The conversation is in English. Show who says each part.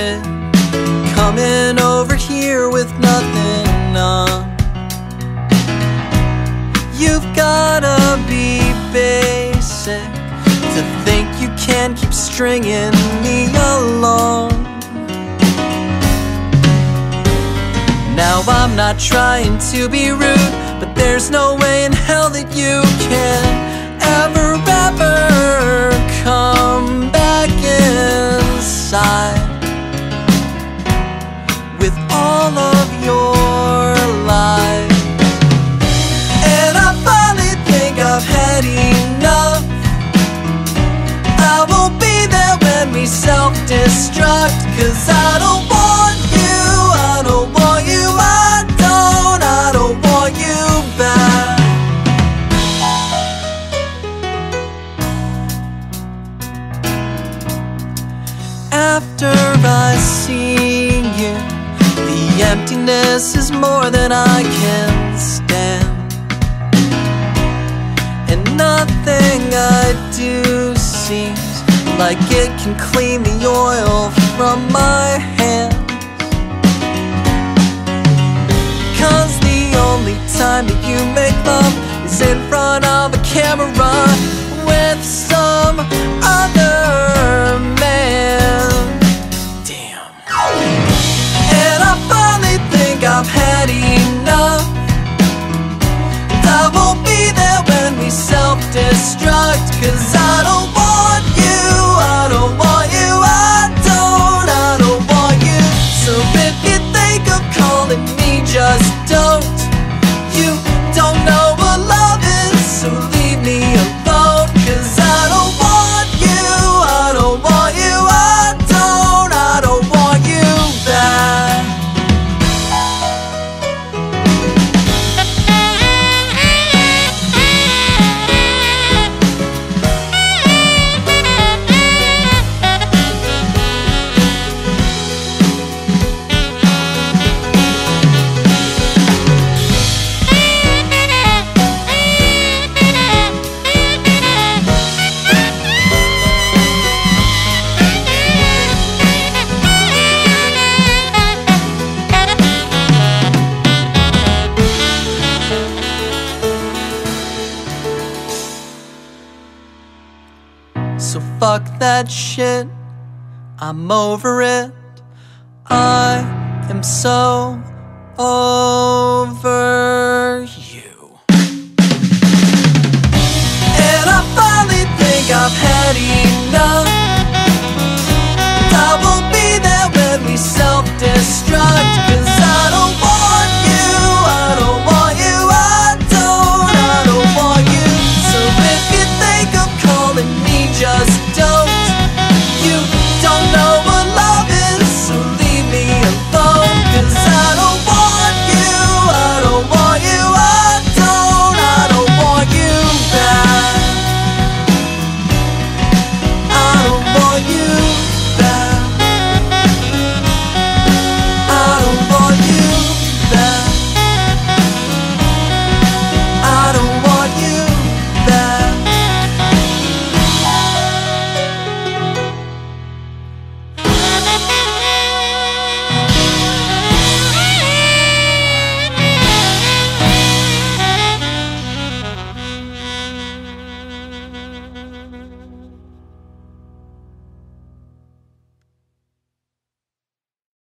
Speaker 1: it Coming over here with nothing on. You've gotta be basic To think you can keep stringing me along. Now I'm not trying to be rude But there's no way in hell that you can ever, ever come destruct, cause I don't want you, I don't want you, I don't, I don't want you back. After I see you, the emptiness is more than I can stand. And nothing I do seems like it can clean the oil from my So fuck that shit, I'm over it. I am so over you. And I finally think I've had enough.